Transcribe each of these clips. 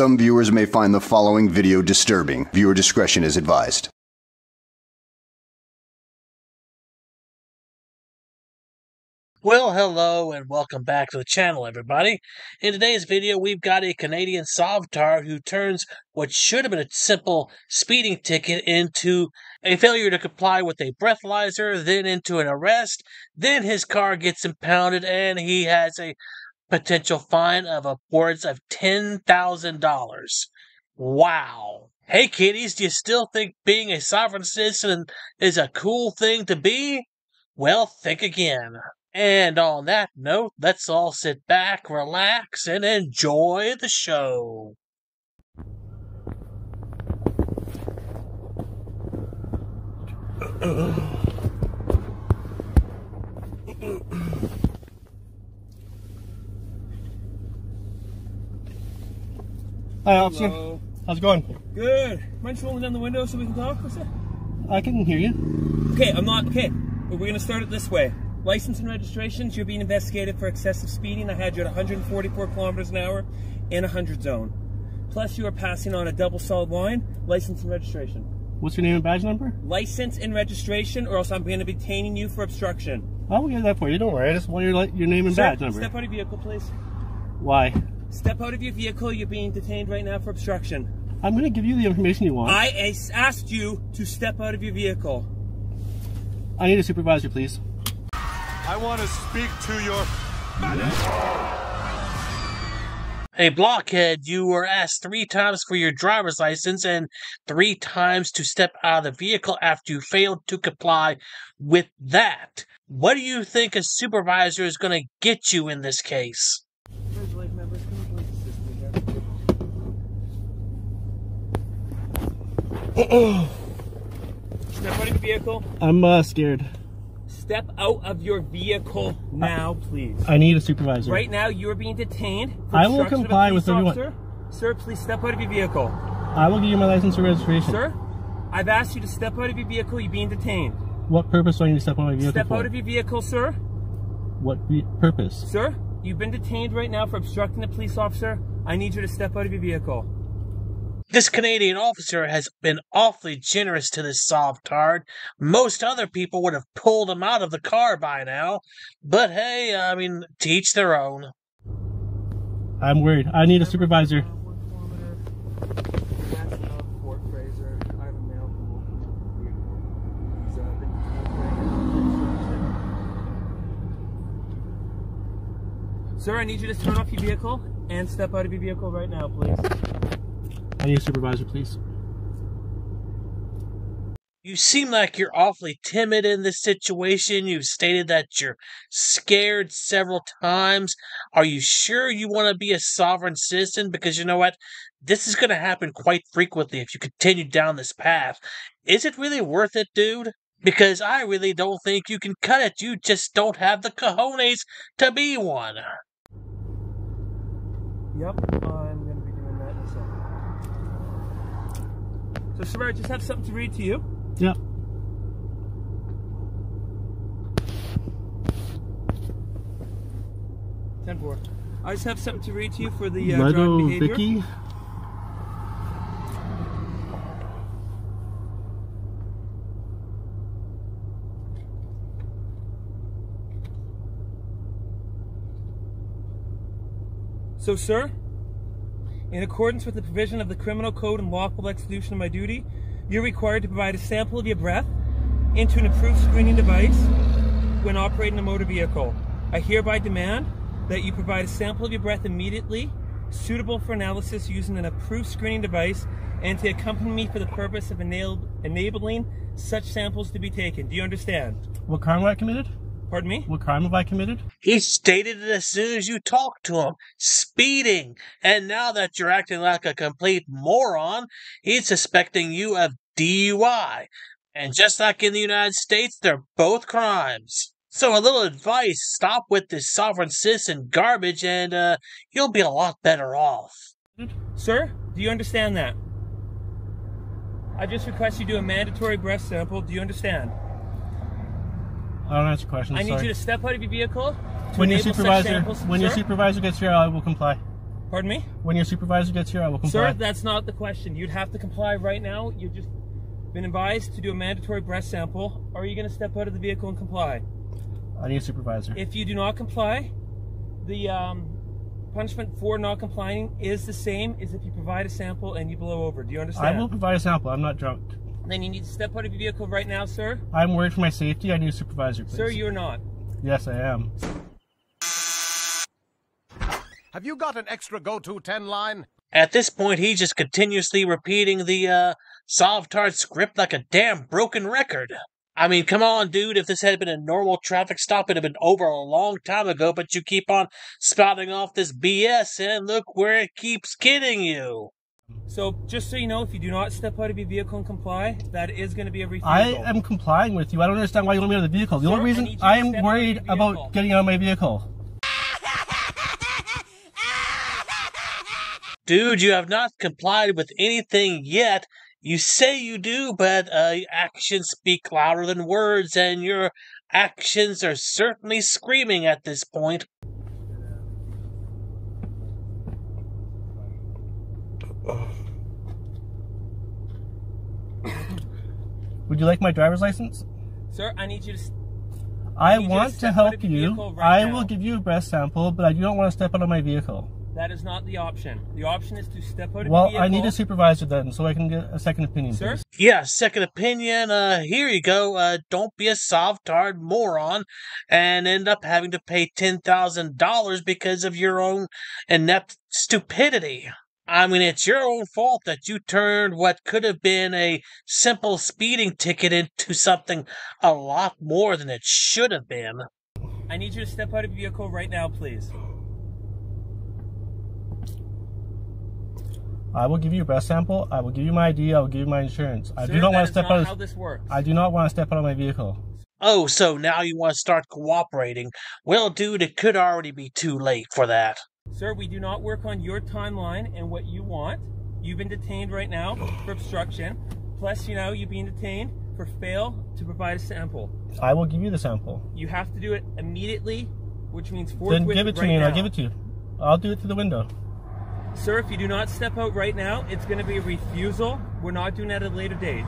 Some viewers may find the following video disturbing. Viewer discretion is advised. Well, hello and welcome back to the channel, everybody. In today's video, we've got a Canadian Sovtard who turns what should have been a simple speeding ticket into a failure to comply with a breathalyzer, then into an arrest, then his car gets impounded and he has a potential fine of upwards of $10,000. Wow. Hey kiddies, do you still think being a sovereign citizen is a cool thing to be? Well, think again. And on that note, let's all sit back, relax, and enjoy the show. Hi, officer. Hello. How's it going? Good. Mind rolling down the window so we can talk? It? I can hear you. Okay, I'm not. Okay, we're gonna start it this way. License and registrations. You're being investigated for excessive speeding. I had you at 144 kilometers an hour in a 100 zone. Plus, you are passing on a double solid line. License and registration. What's your name and badge number? License and registration, or else I'm going to be detaining you for obstruction. I'll get that for you. Don't worry. I just want your your name and Sir, badge number. Step out of your vehicle, please. Why? Step out of your vehicle. You're being detained right now for obstruction. I'm going to give you the information you want. I asked you to step out of your vehicle. I need a supervisor, please. I want to speak to your Hey, blockhead, you were asked three times for your driver's license and three times to step out of the vehicle after you failed to comply with that. What do you think a supervisor is going to get you in this case? Step out of your vehicle. I'm uh, scared. Step out of your vehicle now, please. I need a supervisor. Right now, you are being detained. I will obstruction of a comply with everyone. officer. Sir, please step out of your vehicle. I will give you my license and registration. Sir, I've asked you to step out of your vehicle. You're being detained. What purpose do I need to step out of my vehicle Step for? out of your vehicle, sir. What purpose? Sir, you've been detained right now for obstructing a police officer. I need you to step out of your vehicle. This Canadian officer has been awfully generous to this Sovtard. Most other people would have pulled him out of the car by now. But hey, I mean, teach their own. I'm worried. I need a supervisor. Sir, I need you to turn off your vehicle and step out of your vehicle right now, please. I need a supervisor, please. You seem like you're awfully timid in this situation. You've stated that you're scared several times. Are you sure you want to be a sovereign citizen? Because you know what? This is going to happen quite frequently if you continue down this path. Is it really worth it, dude? Because I really don't think you can cut it. You just don't have the cojones to be one. Yep, I'm going to be doing that in a second. So, sir, I just have something to read to you. Yep. Ten four. I just have something to read to you for the uh, Lego driving behavior. Vicky. So, sir, in accordance with the provision of the Criminal Code and lawful execution of my duty, you're required to provide a sample of your breath into an approved screening device when operating a motor vehicle. I hereby demand that you provide a sample of your breath immediately, suitable for analysis using an approved screening device, and to accompany me for the purpose of enab- enabling such samples to be taken. Do you understand? What crime have I committed? Pardon me? What crime have I committed? He stated it as soon as you talked to him. Speeding. And now that you're acting like a complete moron, he's suspecting you of DUI. And just like in the United States, they're both crimes. So a little advice, stop with this sovereign citizen garbage and uh, you'll be a lot better off. Sir, do you understand that? I just request you do a mandatory breath sample. Do you understand? I don't answer questions. I need sorry. you to step out of your vehicle. To when your supervisor when your supervisor gets here, I will comply. Pardon me? When your supervisor gets here, I will comply. Sir, that's not the question. You'd have to comply right now. You've just been advised to do a mandatory breath sample. Are you going to step out of the vehicle and comply? I need a supervisor. If you do not comply, the um, punishment for not complying is the same as if you provide a sample and you blow over. Do you understand? I will provide a sample. I'm not drunk. Then you need to step out of your vehicle right now, sir. I'm worried for my safety. I need a supervisor, please. Sir, you're not. Yes, I am. Have you got an extra go-to 10 line? At this point, he's just continuously repeating the uh, Sovtard script like a damn broken record. I mean, come on, dude. If this had been a normal traffic stop, it'd have been over a long time ago, but you keep on spouting off this BS, and look where it keeps getting you. So, just so you know, if you do not step out of your vehicle and comply, that is going to be a refusal. I am complying with you. I don't understand why you want me out of the vehicle. The Sir, only reason need I am step out of worried about getting out of my vehicle. Dude, you have not complied with anything yet. You say you do, but uh, actions speak louder than words, and your actions are certainly screaming at this point. Would you like my driver's license? Sir, I need you to. s- I need you to want to step help you. right I now. will give you a breath sample, but I do not want to step out of my vehicle. That is not the option. The option is to step out of Well, your vehicle. I need a supervisor then, so I can get a second opinion. Sir? please. Yeah, second opinion. Uh, here you go. Uh, don't be a sovtard moron and end up having to pay $10,000 because of your own inept stupidity. I mean, it's your own fault that you turned what could have been a simple speeding ticket into something a lot more than it should have been. I need you to step out of your vehicle right now, please. I will give you a breath sample. I will give you my ID. I will give you my insurance. I do not want to step not out. how Of, this works. I do not want to step out of my vehicle. Oh, so now you want to start cooperating. Well, dude, it could already be too late for that. Sir, we do not work on your timeline and what you want. You've been detained right now for obstruction. Plus, you know, you're being detained for fail to provide a sample. I will give you the sample. You have to do it immediately, which means forthwith Then give it to right me, and I'll now. give it to you. I'll do it through the window. Sir, if you do not step out right now, it's going to be a refusal. We're not doing that at a later date.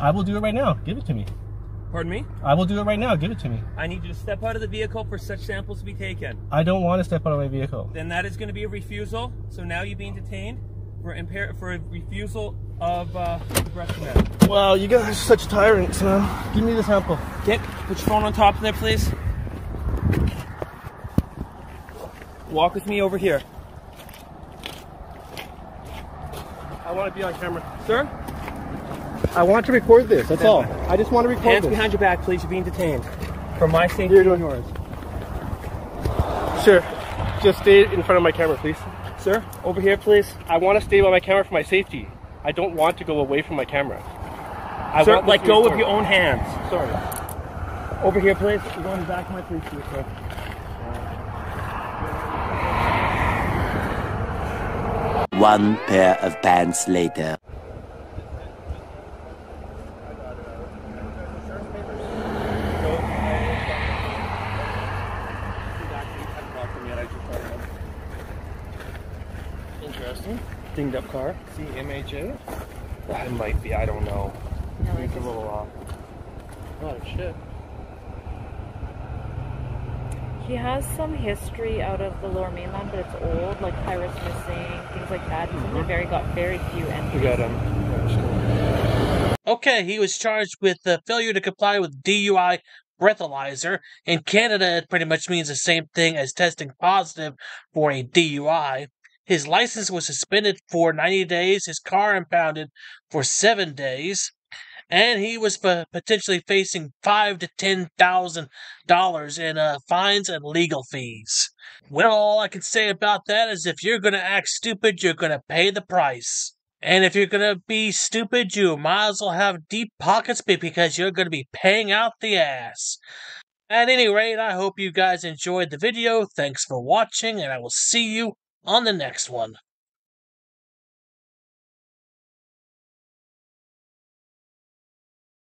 I will do it right now. Give it to me. Pardon me? I will do it right now. Give it to me. I need you to step out of the vehicle for such samples to be taken. I don't want to step out of my vehicle. Then that is going to be a refusal. So now you're being detained for impair for a refusal of uh, the breath command. Wow, you guys are such tyrants, man. Give me the sample. Get put your phone on top of there, please. Walk with me over here, I want to be on camera. sir. I want to record this. That's all. I just want to record Hands this. behind your back, please. You're being detained. For my safety You're doing- yours. Sure. Just stay in front of my camera, please. Sir, over here, please. I want to stay by my camera for my safety. I don't want to go away from my camera. I sir, want this let to go record. with your own hands. Sorry. Over here, please. You're going back to my police chief, sir. One pair of pants later. Interesting. Dinged up car. CMHA. That might be. I don't know. It's a little off. Oh shit. She has some history out of the lower mainland, but it's old, like pirates missing, things like that. He's only very got very few entries. We got him. Okay, he was charged with uh, failure to comply with DUI breathalyzer. In Canada, it pretty much means the same thing as testing positive for a DUI. His license was suspended for 90 days, his car impounded for seven days, and he was p- potentially facing five to ten thousand dollars in uh, fines and legal fees. Well, all I can say about that is if you're gonna act stupid, you're gonna pay the price. And if you're gonna be stupid, you might as well have deep pockets because you're gonna be paying out the ass. At any rate, I hope you guys enjoyed the video. Thanks for watching, and I will see you on the next one.